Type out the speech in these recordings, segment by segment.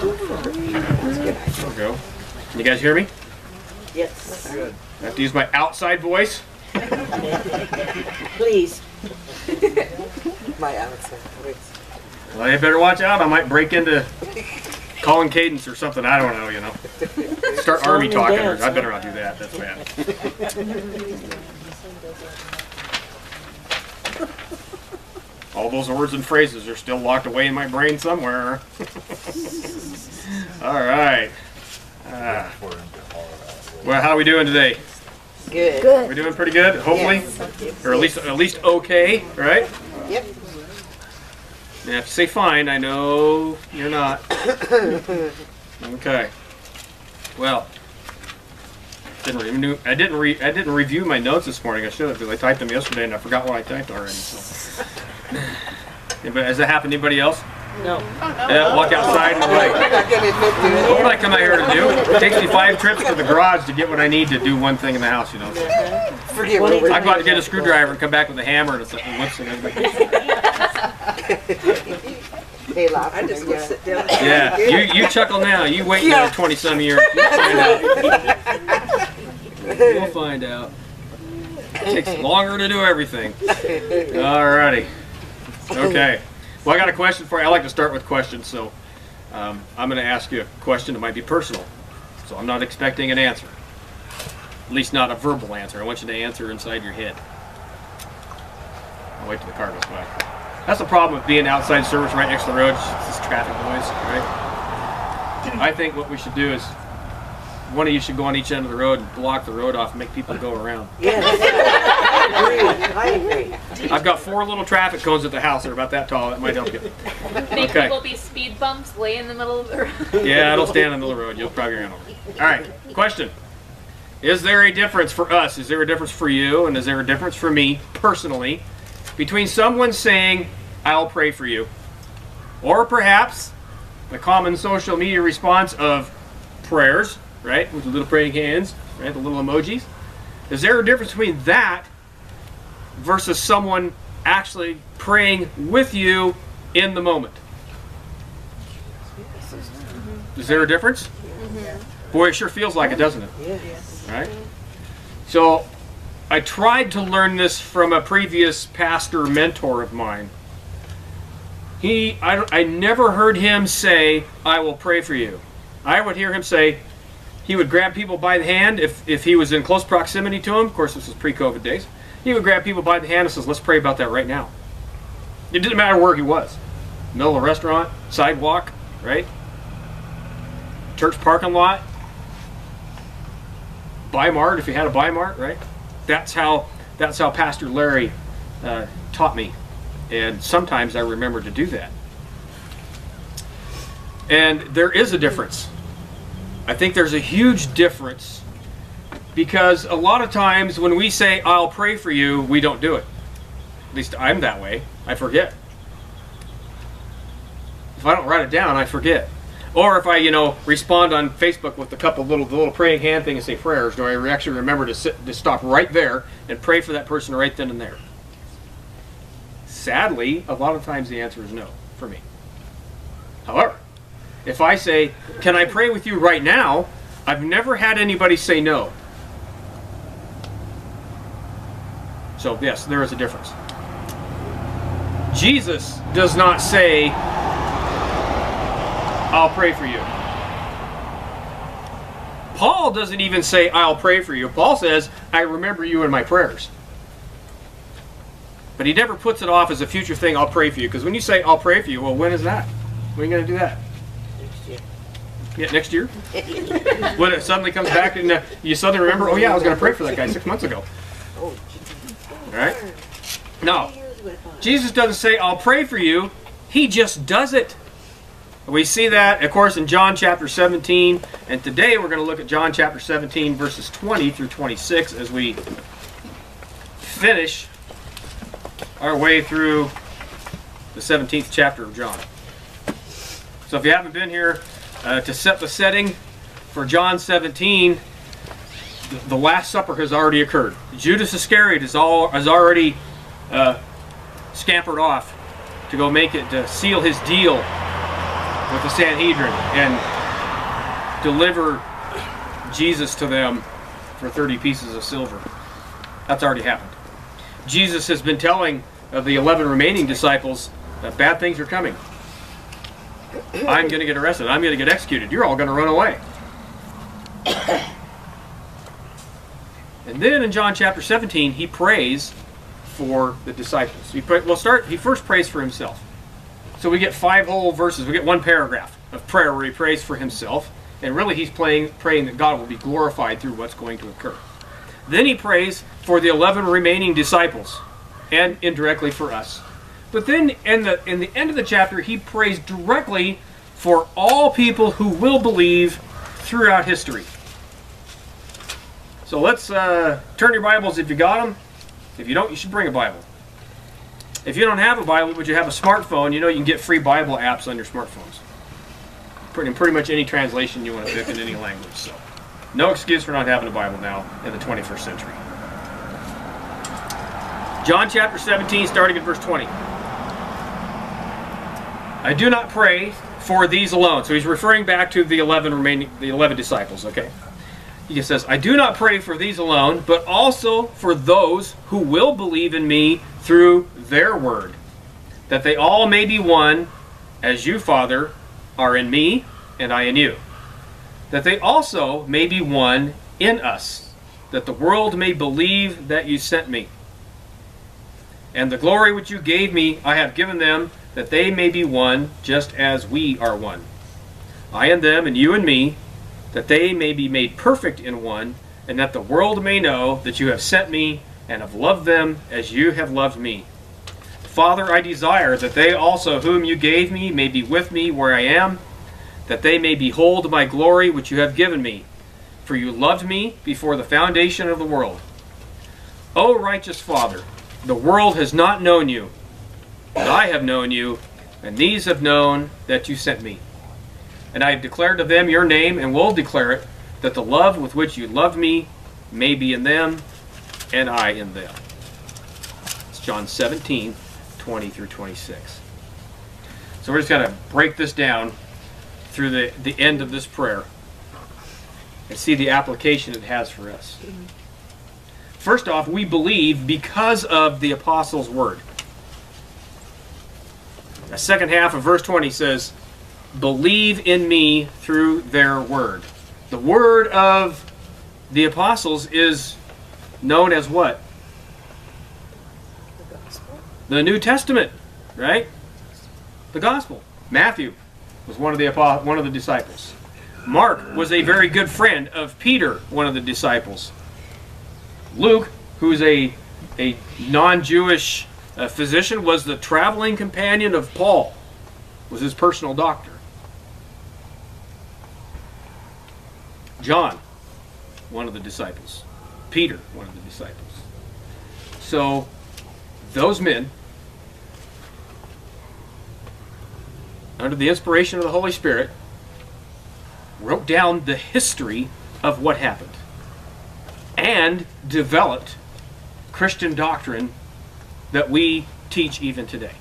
There we go. You guys hear me? Yes, I have to use my outside voice. please. My outside voice. Well, you better watch out. I might break into calling cadence or something. I don't know, you know. Start army talking. dance, I better not do that. That's bad. All those words and phrases are still locked away in my brain somewhere. All right. Ah. Well, how are we doing today? Good. We're doing pretty good, hopefully, Yes. or at least at least okay, right? Yep. You have to say fine. I know you're not. Okay. Well, didn't re- I didn't re- I didn't review my notes this morning. I should have because I typed them yesterday and I forgot what I typed already. So. Anybody, has that happened to anybody else? No. Yeah, walk outside and like, I'm gonna admit to what it. did I come out here to do? It takes me five trips to the garage to get what I need to do one thing in the house. You know. So Forget what we're I go out to get a screwdriver and come back with a hammer and it's like, whoops, and everybody. They laugh. I just go sit down. Yeah, you you chuckle now. You wait Yeah. another twenty some years. You'll find out. You'll find out. It takes longer to do everything. Alrighty. Okay. Well, I got a question for you. I like to start with questions, so um, I'm going to ask you a question that might be personal. So I'm not expecting an answer. At least not a verbal answer. I want you to answer inside your head. I'll wait till the car goes by. That's the problem with being outside service right next to the road. It's just traffic noise, right? I think what we should do is one of you should go on each end of the road and block the road off and make people go around. Yes. I agree. I agree. I've got four little traffic cones at the house. They're about that tall. That might help you. Make Okay. people be speed bumps, lay in the middle of the road. Yeah, it'll stand in the middle of the road. You'll probably run over. All right. Question. Is there a difference for us? Is there a difference for you? And is there a difference for me personally between someone saying, I'll pray for you, or perhaps the common social media response of prayers, right? With the little praying hands, right? The little emojis. Is there a difference between that versus someone actually praying with you in the moment? Is there a difference? Mm-hmm. Boy, it sure feels like it, doesn't it? Yes. Right? So, I tried to learn this from a previous pastor mentor of mine. He, I, I never heard him say, I will pray for you. I would hear him say, he would grab people by the hand if, if he was in close proximity to him. Of course, this was pre COVID days. He would grab people by the hand and says, Let's pray about that right now. It didn't matter where he was middle of a restaurant, sidewalk, right? Church parking lot, Bi-Mart if you had a Bi-Mart, right? That's how that's how Pastor Larry uh, taught me, and sometimes I remember to do that. And there is a difference. I think there's a huge difference because a lot of times when we say I'll pray for you, we don't do it. At least I'm that way. I forget. If I don't write it down, I forget. Or if I, you know, respond on Facebook with a couple little the little praying hand thing and say prayers, do I actually remember to sit to stop right there and pray for that person right then and there? Sadly, a lot of times the answer is no for me. However, if I say, "Can I pray with you right now?" I've never had anybody say no. So, yes, there is a difference. Jesus does not say, I'll pray for you. Paul doesn't even say, I'll pray for you. Paul says, I remember you in my prayers. But he never puts it off as a future thing, I'll pray for you. Because when you say, I'll pray for you, well, when is that? When are you going to do that? Yeah, next year? when it suddenly comes back and uh, you suddenly remember, oh, yeah, I was going to pray for that guy six months ago. All right? No. Jesus doesn't say, I'll pray for you. He just does it. We see that, of course, in John chapter 17. And today we're going to look at John chapter 17, verses 20 through 26 as we finish our way through the 17th chapter of John. So if you haven't been here uh, to set the setting for John 17, the, Last Supper has already occurred. Judas Iscariot is all has already uh, scampered off to go make it to seal his deal with the Sanhedrin and deliver Jesus to them for 30 pieces of silver. That's already happened. Jesus has been telling of the 11 remaining disciples that bad things are coming. I'm going to get arrested. I'm going to get executed. You're all going to run away. And then in John chapter 17, he prays for the disciples. He pray, well, start. He first prays for himself. So we get five whole verses. We get one paragraph of prayer where he prays for himself, and really he's praying that God will be glorified through what's going to occur. Then he prays for the 11 remaining disciples, and indirectly for us. But then in the in the end of the chapter, he prays directly for all people who will believe throughout history. So let's uh, turn your Bibles if you got them. If you don't, you should bring a Bible. If you don't have a Bible, but you have a smartphone, you know you can get free Bible apps on your smartphones. Pretty, pretty much any translation you want to pick in any language. So, no excuse for not having a Bible now in the 21st century. John chapter 17, starting at verse 20. I do not pray for these alone. So he's referring back to the 11 remaining, the 11 disciples. Okay. He says, I do not pray for these alone, but also for those who will believe in me through their word, that they all may be one, as you, Father, are in me, and I in you. That they also may be one in us, that the world may believe that you sent me. And the glory which you gave me, I have given them, that they may be one, just as we are one. I and them, and you and me, that they may be made perfect in one, and that the world may know that you have sent me, and have loved them as you have loved me. Father, I desire that they also whom you gave me may be with me where I am, that they may behold my glory which you have given me. For you loved me before the foundation of the world. O righteous Father, the world has not known you, but I have known you, and these have known that you sent me. And I have declared to them your name, and will declare it, that the love with which you loved me may be in them, and I in them. It's John 17, 20 through 26. So we're just going to break this down through the, the end of this prayer and see the application it has for us. Mm-hmm. First off, we believe because of the apostles' word. The second half of verse 20 says, Believe in me through their word. The word of the apostles is known as what? The New Testament, right? The gospel. Matthew was one of the one of the disciples. Mark was a very good friend of Peter, one of the disciples. Luke, who's a a non-Jewish uh, physician, was the traveling companion of Paul. Was his personal doctor. John, one of the disciples. Peter, one of the disciples. So, those men, under the inspiration of the Holy Spirit, wrote down the history of what happened and developed Christian doctrine that we teach even today.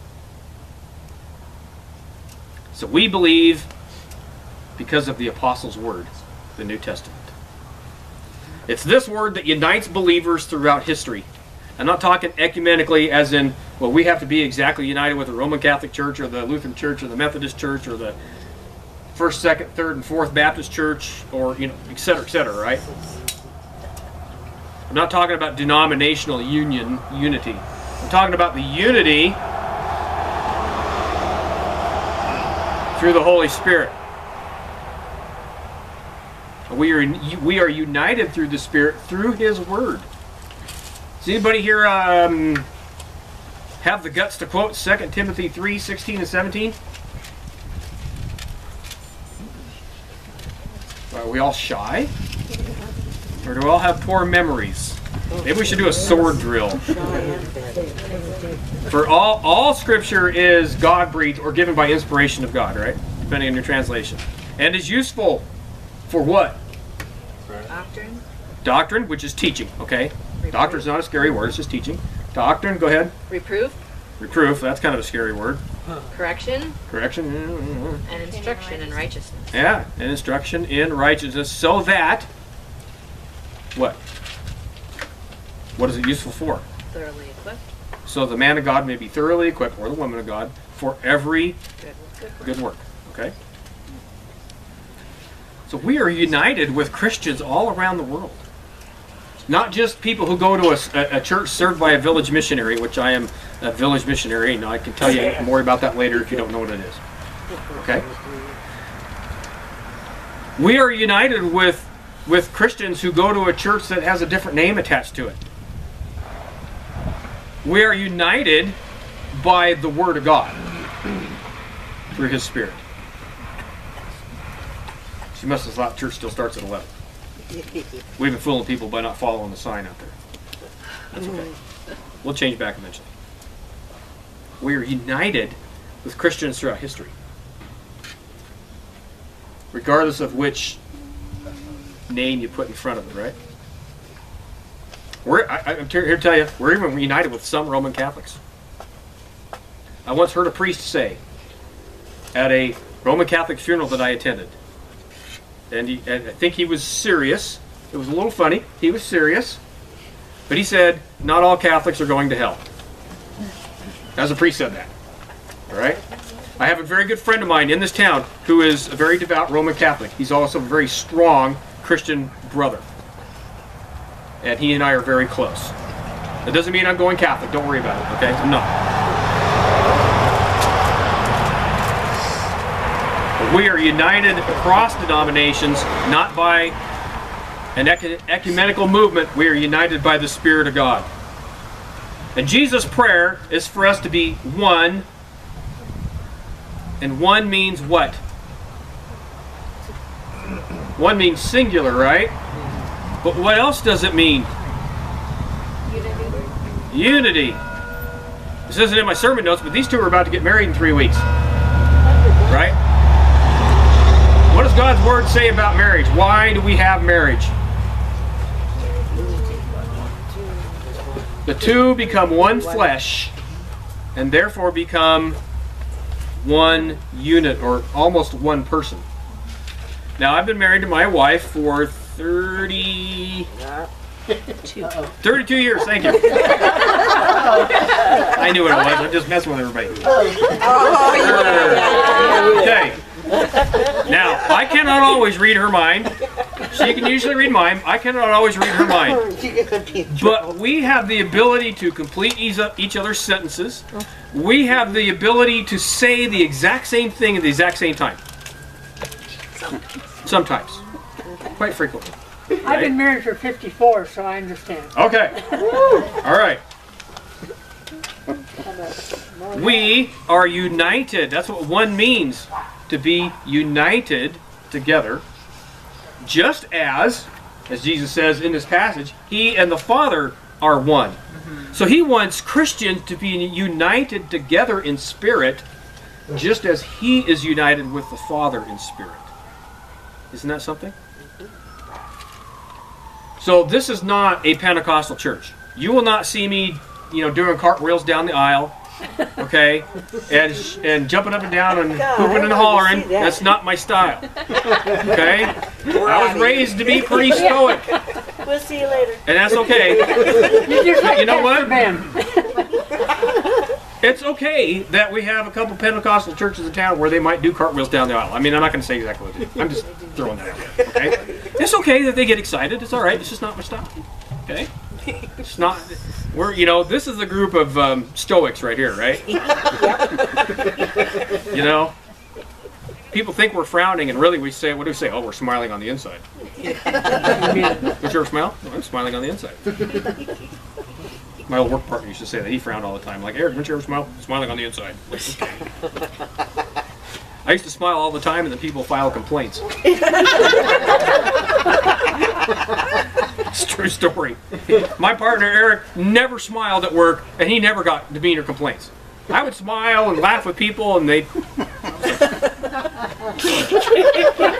So we believe because of the Apostles' Word, the New Testament. It's this word that unites believers throughout history. I'm not talking ecumenically as in, well, we have to be exactly united with the Roman Catholic Church or the Lutheran Church or the Methodist Church or the First, Second, Third, and Fourth Baptist Church or, you know, et cetera, et cetera, right? I'm not talking about denominational union, unity. I'm talking about the unity through the Holy Spirit. We are, we are united through the Spirit through His Word. Does anybody here um, have the guts to quote 2 Timothy 3 16 and 17? Are we all shy? Or do we all have poor memories? Maybe we should do a sword drill. For all, all scripture is God breathed or given by inspiration of God, right? Depending on your translation. And is useful for what? Doctrine. Doctrine, which is teaching, okay? Doctrine is not a scary word, it's just teaching. Doctrine, go ahead. Reproof. Reproof, that's kind of a scary word. Correction Correction. and instruction in righteousness. Yeah, and instruction in righteousness so that what? What is it useful for? Thoroughly equipped. So the man of God may be thoroughly equipped, or the woman of God, for every Good. Good. good work. Okay? So we are united with Christians all around the world. Not just people who go to a church served by a village missionary, which I am a village missionary, and I can tell you more about that later if you don't know what it is. Okay? We are united with, with Christians who go to a church that has a different name attached to it. We are united by the Word of God through His Spirit. She must have thought church still starts at 11. We've been fooling people by not following the sign out there. That's okay. We'll change back eventually. We are united with Christians throughout history. Regardless of which name you put in front of it, right? We're, I, I'm here to tell you, we're even united with some Roman Catholics. I once heard a priest say at a Roman Catholic funeral that I attended, and, he, and I think he was serious. It was a little funny. He was serious, but he said, "Not all Catholics are going to hell." As a priest said that. All right. I have a very good friend of mine in this town who is a very devout Roman Catholic. He's also a very strong Christian brother, and he and I are very close. That doesn't mean I'm going Catholic. Don't worry about it. Okay, I'm not. We are united across denominations, not by an ecumenical movement. We are united by the Spirit of God. And Jesus' prayer is for us to be one. And one means what? One means singular, right? But what else does it mean? Unity. This isn't in my sermon notes, but these two are about to get married in three weeks. Right? What does God's Word say about marriage? Why do we have marriage? The two become one flesh and therefore become one unit or almost one person. Now, I've been married to my wife for 30. 32 years, thank you. I knew what it was. I'm just messing with everybody. Okay. Now, I cannot always read her mind. She can usually read mine. I cannot always read her mind. But we have the ability to complete each each other's sentences. We have the ability to say the exact same thing at the exact same time. Sometimes. Quite frequently. I've been married for 54, so I understand. Okay. All right. We are united. That's what one means to be united together. Just as, as Jesus says in this passage, He and the Father are one. Mm-hmm. So He wants Christians to be united together in spirit, just as He is united with the Father in spirit. Isn't that something? So this is not a Pentecostal church. You will not see me, you know, doing cartwheels down the aisle, okay, and and jumping up and down and God, hooping and I'd like to hollering. that. That's not my style. Okay, I was raised to be pretty stoic, We'll see you later. and that's okay. You're just like You know Pastor what? It's okay that we have a couple Pentecostal churches in town where they might do cartwheels down the aisle. I mean, I'm not going to say exactly what it is. I'm just throwing that out there. Okay, it's okay that they get excited. It's all right. It's just not my style. Okay, it's not. We're you know this is a group of um, Stoics right here, right? you know, people think we're frowning, and really we say, what do we say? Oh, we're smiling on the inside. You ever smile? No, I'm smiling on the inside. My old work partner used to say that. He frowned all the time. Like, Eric, don't you ever smile? Smiling on the inside. Like, okay. I used to smile all the time, and then people file complaints. it's a true story. My partner, Eric, never smiled at work, and he never got demeanor complaints. I would smile and laugh with people, and they'd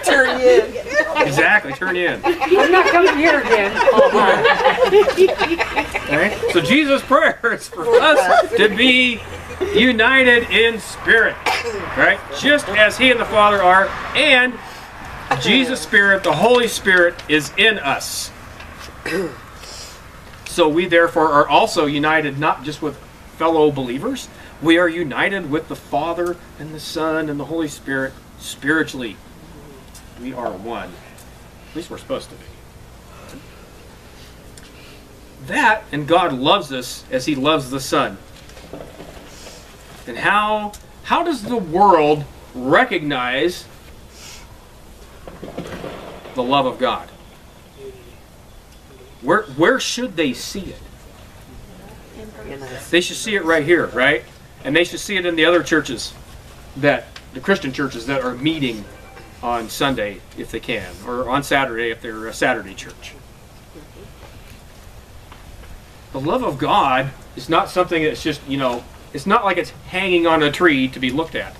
Turn you in. exactly turn you in. I'm not coming here again. Oh, right? So Jesus' prayer is for us to be united in spirit, right? Just as He and the Father are, and Jesus' Spirit, the Holy Spirit, is in us. So we therefore are also united not just with fellow believers, we are united with the Father and the Son and the Holy Spirit spiritually. We are one. At least we're supposed to be. That and God loves us as He loves the Son. And how how does the world recognize the love of God? Where where should they see it? They should see it right here, right? And they should see it in the other churches that the Christian churches that are meeting on Sunday if they can, or on Saturday if they're a Saturday church. The love of God is not something that's just, you know, it's not like it's hanging on a tree to be looked at.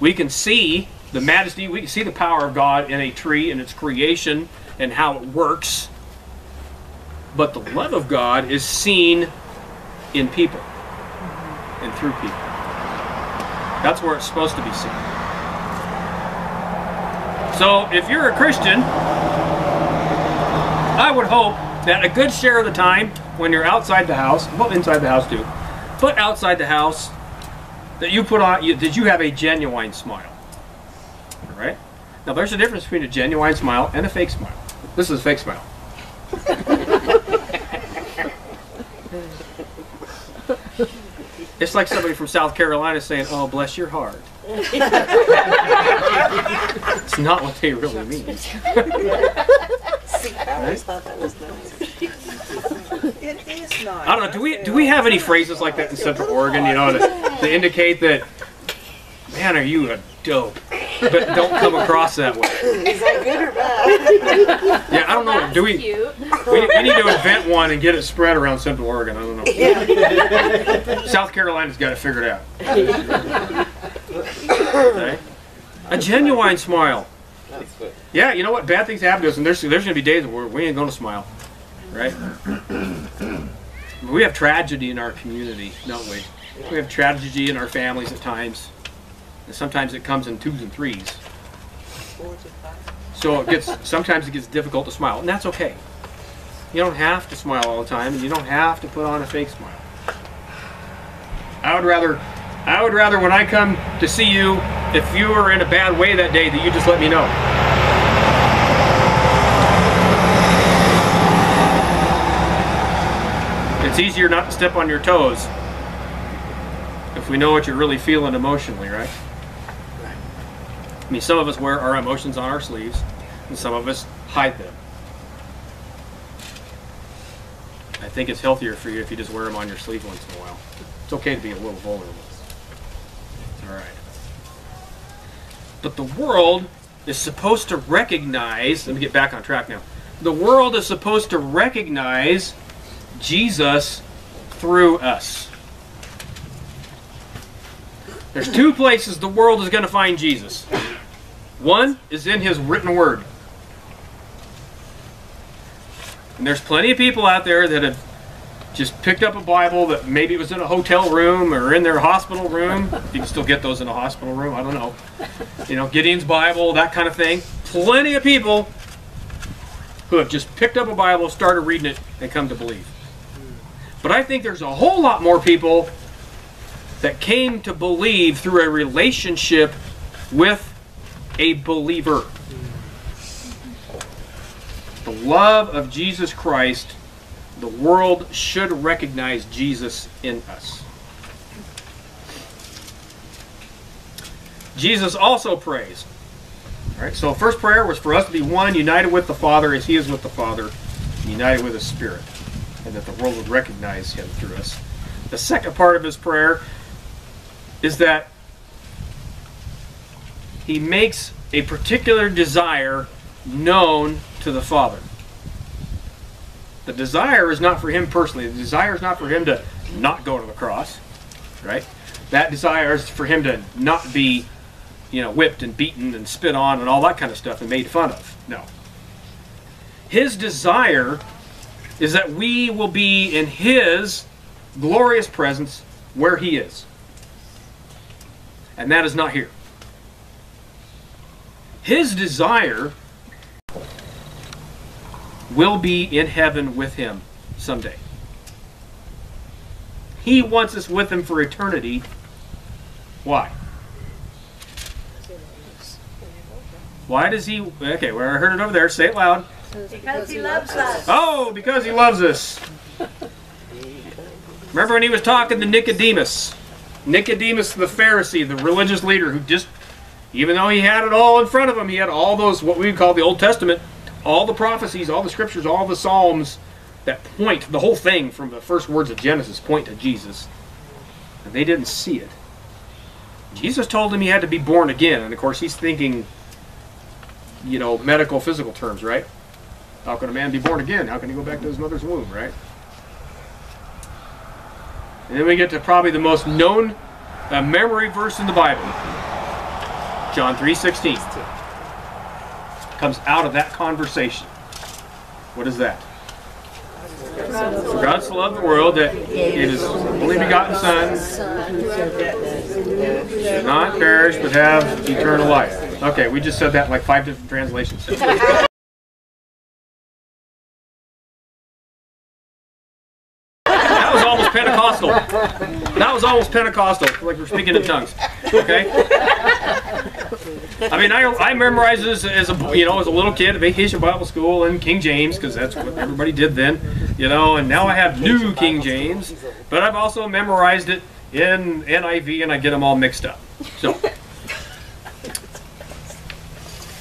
We can see the majesty, we can see the power of God in a tree and its creation and how it works. But the love of God is seen in people and through people. That's where it's supposed to be seen. So if you're a Christian, I would hope that a good share of the time when you're outside the house, well, inside the house too, but outside the house, that you put on, you, that you have a genuine smile. All right? Now, there's a difference between a genuine smile and a fake smile. This is a fake smile. It's like somebody from South Carolina saying, "Oh, bless your heart." it's not what they really mean. See, I always thought that was nice. It is nice. I don't know. Do we do we have any phrases like that in Central Oregon? You know, to, to indicate that, man, are you a dope? But don't come across that way. Is that good or bad? Yeah, I don't know. Do we? Cute. We, we need to invent one and get it spread around Central Oregon. I don't know. Yeah. South Carolina's got to figure it figured out. Okay. A genuine smile. That's. Yeah, you know what? Bad things happen to us, and there's there's gonna be days where we ain't gonna smile, right? we have tragedy in our community, don't we? We have tragedy in our families at times, and sometimes it comes in twos and threes. Four to five. So it gets sometimes it gets difficult to smile, and that's okay. You don't have to smile all the time, and you don't have to put on a fake smile. I would rather, I would rather when I come to see you, if you are in a bad way that day, that you just let me know. It's easier not to step on your toes if we know what you're really feeling emotionally, right? I mean, some of us wear our emotions on our sleeves, and some of us hide them. I think it's healthier for you if you just wear them on your sleeve once in a while. It's okay to be a little vulnerable. All right. But the world is supposed to recognize, let me get back on track now. The world is supposed to recognize Jesus through us. There's two places the world is going to find Jesus. One is in his written word. And there's plenty of people out there that have just picked up a Bible that maybe was in a hotel room or in their hospital room. You can still get those in a hospital room, I don't know. You know, Gideon's Bible, that kind of thing. Plenty of people who have just picked up a Bible, started reading it, and come to believe. But I think there's a whole lot more people that came to believe through a relationship with a believer. The love of Jesus Christ, the world should recognize Jesus in us. Jesus also prays. All right, so first prayer was for us to be one, united with the Father as He is with the Father, united with His Spirit, and that the world would recognize Him through us. The second part of His prayer is that He makes a particular desire known to the Father. The desire is not for Him personally. The desire is not for Him to not go to the cross, right? That desire is for Him to not be you know, whipped and beaten and spit on and all that kind of stuff and made fun of. No. His desire is that we will be in His glorious presence where He is. And that is not here. His desire will be in heaven with him someday. He wants us with him for eternity. Why? Why does he? Okay, well, I heard it over there. Say it loud. Because he loves us. Oh, because he loves us. Remember when he was talking to Nicodemus? Nicodemus the Pharisee, the religious leader who just, even though he had it all in front of him, he had all those, what we call the Old Testament, all the prophecies, all the scriptures, all the Psalms that point, the whole thing from the first words of Genesis point to Jesus. And they didn't see it. Jesus told him he had to be born again. And of course, he's thinking, you know, medical, physical terms, right? How can a man be born again? How can he go back to his mother's womb, right? And then we get to probably the most known uh, memory verse in the Bible. John 3.16. Comes out of that conversation. What is that? For God so loved the world that it is only begotten Son should not perish but have eternal life. Okay, we just said that like five different translations. Pentecostal. That was almost Pentecostal, like we're speaking in tongues. Okay. I mean, I, I memorized this as a you know as a little kid Vacation Bible School in King James because that's what everybody did then, you know. And now I have New King James, but I've also memorized it in NIV, and I get them all mixed up. So.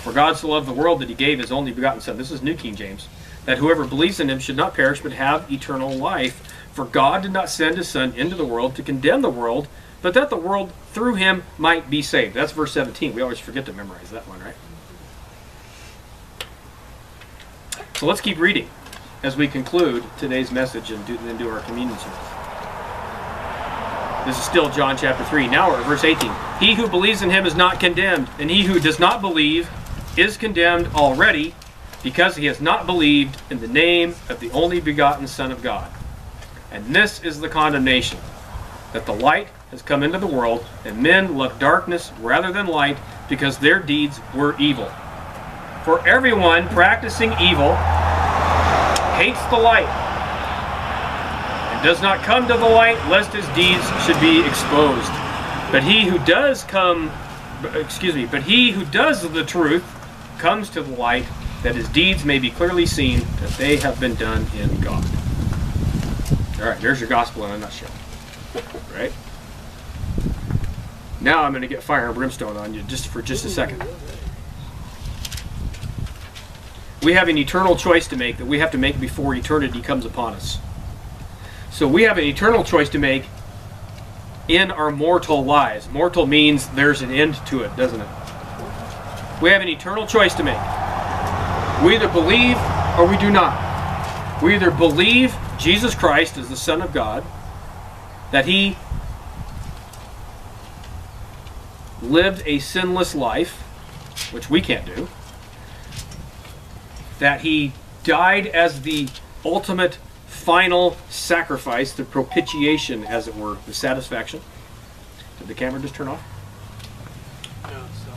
For God so loved the world that he gave his only begotten Son. This is New King James. That whoever believes in him should not perish but have eternal life. For God did not send his Son into the world to condemn the world, but that the world through him might be saved. That's verse 17. We always forget to memorize that one, right? So let's keep reading as we conclude today's message and do, then do our communion service. This is still John chapter 3. Now we're at verse 18. He who believes in him is not condemned, and he who does not believe is condemned already because he has not believed in the name of the only begotten Son of God. And this is the condemnation that the light has come into the world, and men love darkness rather than light because their deeds were evil. For everyone practicing evil hates the light and does not come to the light lest his deeds should be exposed. But he who does come, excuse me, but he who does the truth comes to the light that his deeds may be clearly seen that they have been done in God. All right, there's your gospel in a nutshell. Right? Now I'm going to get fire and brimstone on you just for just a second. We have an eternal choice to make that we have to make before eternity comes upon us. So we have an eternal choice to make in our mortal lives. Mortal means there's an end to it, doesn't it? We have an eternal choice to make. We either believe or we do not. We either believe Jesus Christ is the Son of God, that He lived a sinless life, which we can't do, that He died as the ultimate final sacrifice, the propitiation, as it were, the satisfaction. Did the camera just turn off? No, so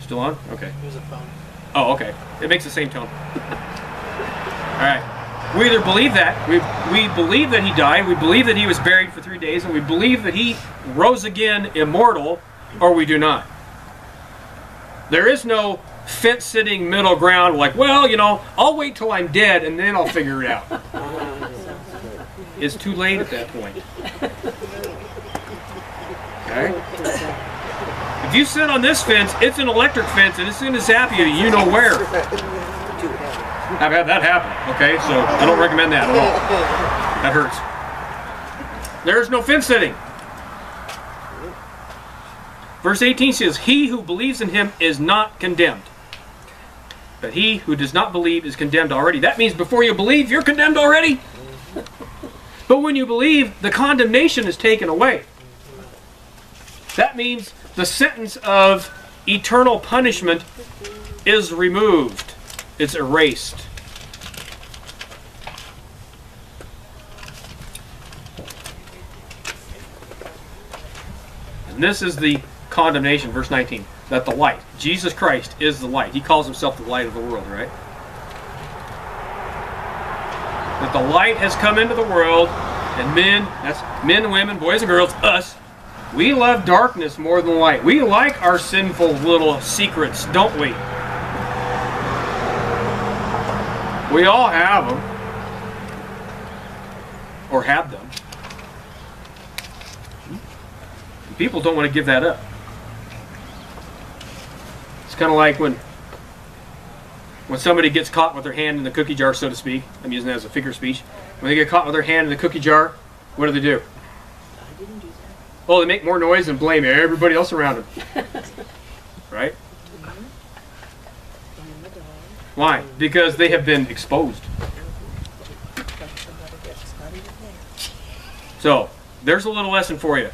Still on? Okay. it was a phone. Oh, okay. It makes the same tone. All right. We either believe that, we, we believe that he died, we believe that he was buried for three days, and we believe that he rose again immortal, or we do not. There is no fence sitting middle ground like, well, you know, I'll wait till I'm dead and then I'll figure it out. It's too late at that point. Okay? If you sit on this fence, it's an electric fence, and as soon as zap you, you know where. I've had that happen. Okay, so I don't recommend that at all. That hurts. There is no fence sitting. Verse 18 says, He who believes in him is not condemned. But he who does not believe is condemned already. That means before you believe, you're condemned already. But when you believe, the condemnation is taken away. That means the sentence of eternal punishment is removed. It's erased. And this is the condemnation, verse 19, that the light, Jesus Christ is the light. He calls himself the light of the world, right? That the light has come into the world, and men, that's men women, boys and girls, us, we love darkness more than light. We like our sinful little secrets, don't we? We all have them. Or have them. People don't want to give that up. It's kind of like when when somebody gets caught with their hand in the cookie jar, so to speak. I'm using that as a figure of speech. When they get caught with their hand in the cookie jar, what do they do? Oh, they make more noise and blame everybody else around them. Right? Why? Because they have been exposed. So, there's a little lesson for you.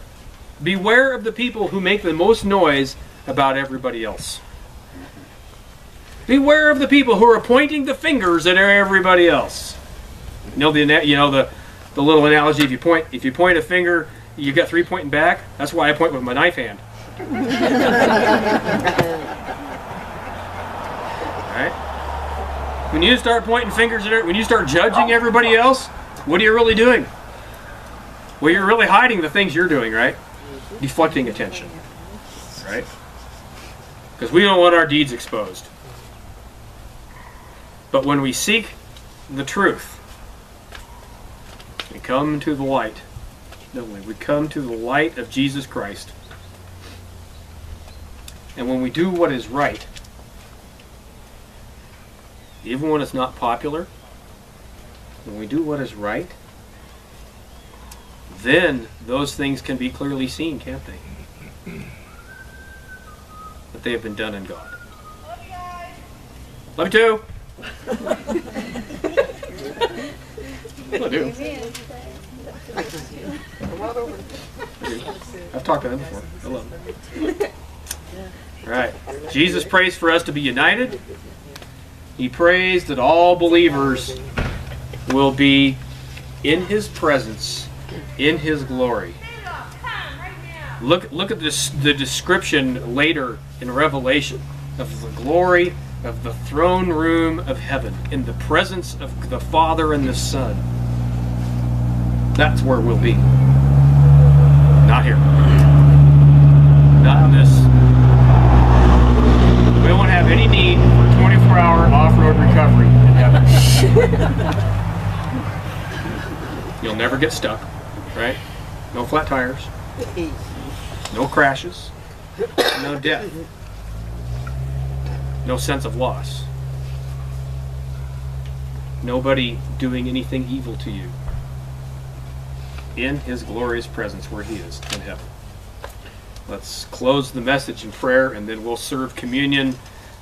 Beware of the people who make the most noise about everybody else. Beware of the people who are pointing the fingers at everybody else. You know the you know the the little analogy if you point if you point a finger, you got three pointing back. That's why I point with my knife hand. right? When you start pointing fingers at it, when you start judging everybody else, what are you really doing? Well, you're really hiding the things you're doing, right? Deflecting attention, right? Because we don't want our deeds exposed. But when we seek the truth, we come to the light. No, we come to the light of Jesus Christ. And when we do what is right, even when it's not popular, when we do what is right, then those things can be clearly seen, can't they? That they have been done in God. Love you guys. too. I do. I've talked to them before. I love them. All right. Jesus prays for us to be united. He prays that all believers will be in His presence, in His glory. Look, look at this, the description later in Revelation of the glory of the throne room of heaven in the presence of the Father and the Son. That's where we'll be. Not here. Not in this. We won't have any need for 24 hour off road recovery in heaven. You'll never get stuck, right? No flat tires, no crashes, no death, no sense of loss, nobody doing anything evil to you in his glorious presence where he is in heaven. Let's close the message in prayer and then we'll serve communion,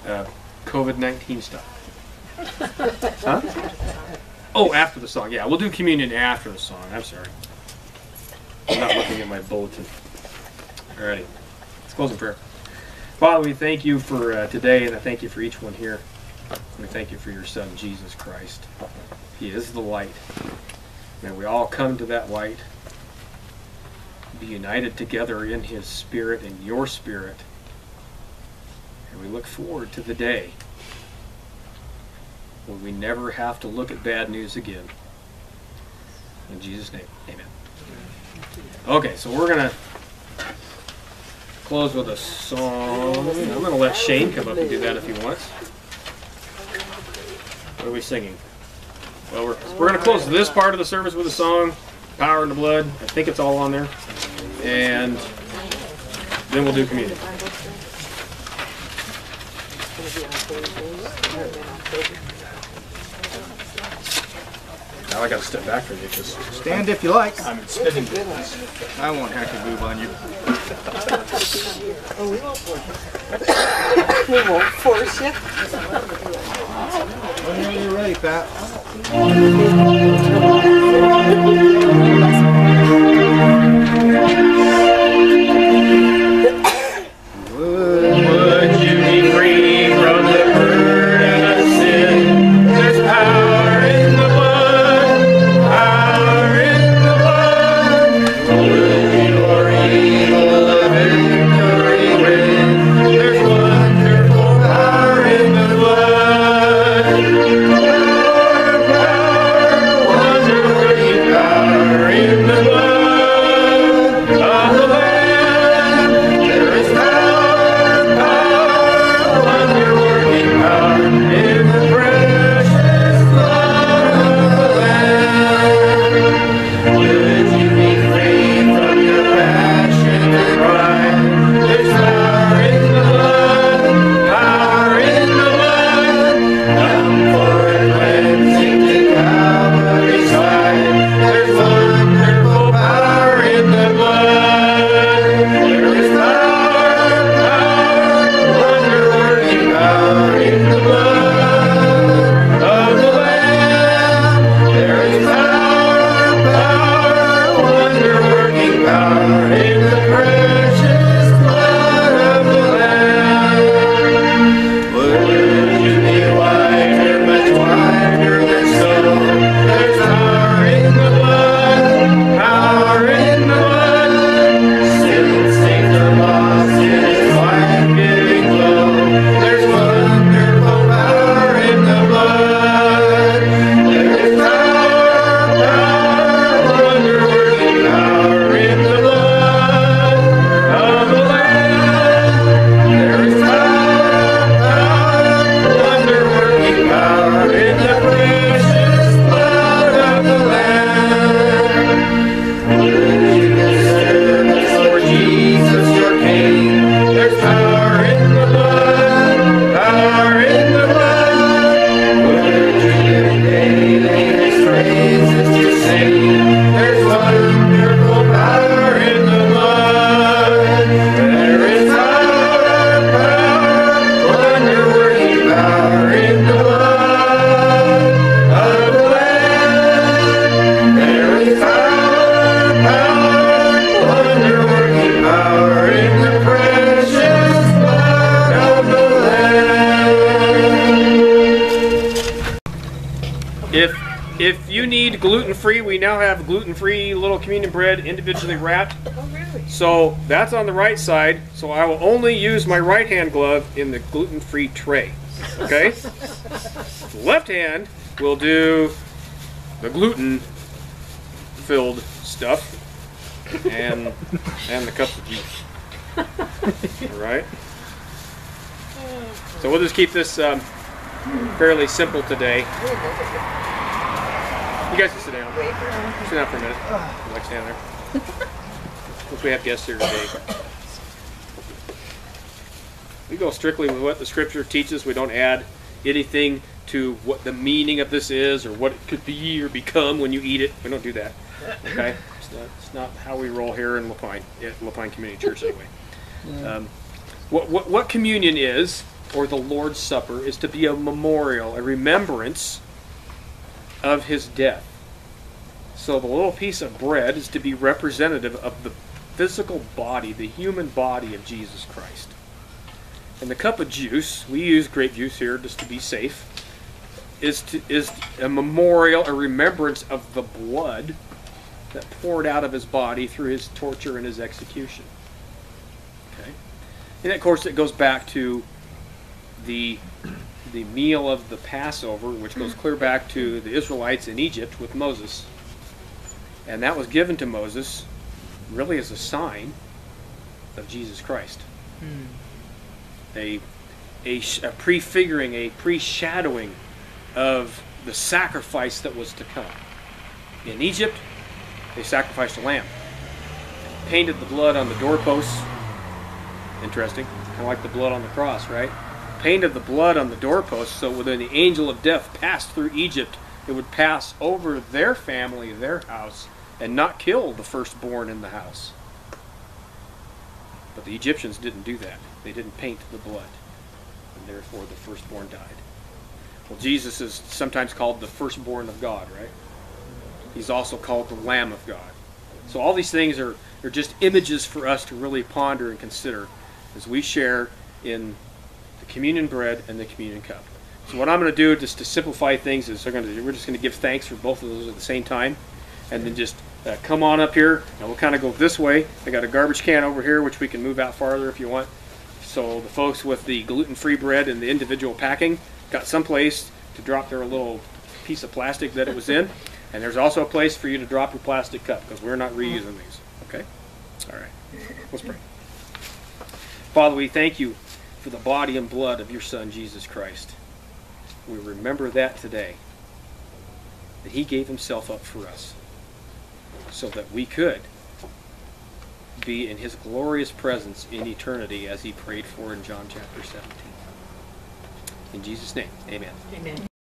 uh, COVID 19 stuff. Huh? Oh, after the song. Yeah, we'll do communion after the song. I'm sorry. I'm not looking at my bulletin. Alrighty. Let's close in prayer. Father, we thank you for uh, today and I thank you for each one here. We thank you for your Son, Jesus Christ. He is the light. May we all come to that light, be united together in His Spirit and your Spirit. And we look forward to the day when we never have to look at bad news again. In Jesus' name, amen. Okay, so we're going to close with a song. I'm going to let Shane come up and do that if he wants. What are we singing? Well, we're, we're going to close this part of the service with a song, Power in the Blood. I think it's all on there. And then we'll do communion. Now I got to step back for you because Stand if you like. I'm spinning. I won't hack a boob on you. We won't force you. Whenever you're ready, Pat. Need gluten free. We now have gluten free little communion bread individually wrapped. Oh, really? So that's on the right side. So I will only use my right hand glove in the gluten free tray. Okay? the left hand will do the gluten filled stuff and and the cups of juice. All right. So we'll just keep this um, fairly simple today. You guys can sit down. Sit down for a minute. You like stand there. Since we have guests here today. We go strictly with what the scripture teaches. We don't add anything to what the meaning of this is or what it could be or become when you eat it. We don't do that. Okay? It's not, it's not how we roll here in La Pine, at La Pine Community Church anyway. Um, what, what, what communion is, or the Lord's Supper, is to be a memorial, a remembrance of his death. So the little piece of bread is to be representative of the physical body, the human body of Jesus Christ. And the cup of juice, we use grape juice here just to be safe, is to, is a memorial, a remembrance of the blood that poured out of his body through his torture and his execution. Okay? And of course it goes back to the the meal of the Passover, which goes clear back to the Israelites in Egypt with Moses. And that was given to Moses really as a sign of Jesus Christ. Hmm. A, a, a prefiguring, a pre-shadowing of the sacrifice that was to come. In Egypt, they sacrificed a lamb. Painted the blood on the doorposts. Interesting. Kind of like the blood on the cross, right? Painted the blood on the doorpost, so when the angel of death passed through Egypt, it would pass over their family, their house, and not kill the firstborn in the house. But the Egyptians didn't do that. They didn't paint the blood. And therefore the firstborn died. Well, Jesus is sometimes called the firstborn of God, right? He's also called the Lamb of God. So all these things are, are just images for us to really ponder and consider as we share in the communion bread and the communion cup. So what I'm going to do just to simplify things is we're, going to, we're just going to give thanks for both of those at the same time and then just uh, come on up here and we'll kind of go this way. I got a garbage can over here which we can move out farther if you want. So the folks with the gluten-free bread and the individual packing got some place to drop their little piece of plastic that it was in. And there's also a place for you to drop your plastic cup because we're not reusing these. Okay? All right. Let's pray. Father, we thank you for the body and blood of your Son, Jesus Christ. We remember that today, that he gave himself up for us so that we could be in his glorious presence in eternity as he prayed for in John chapter 17. In Jesus' name, amen. Amen.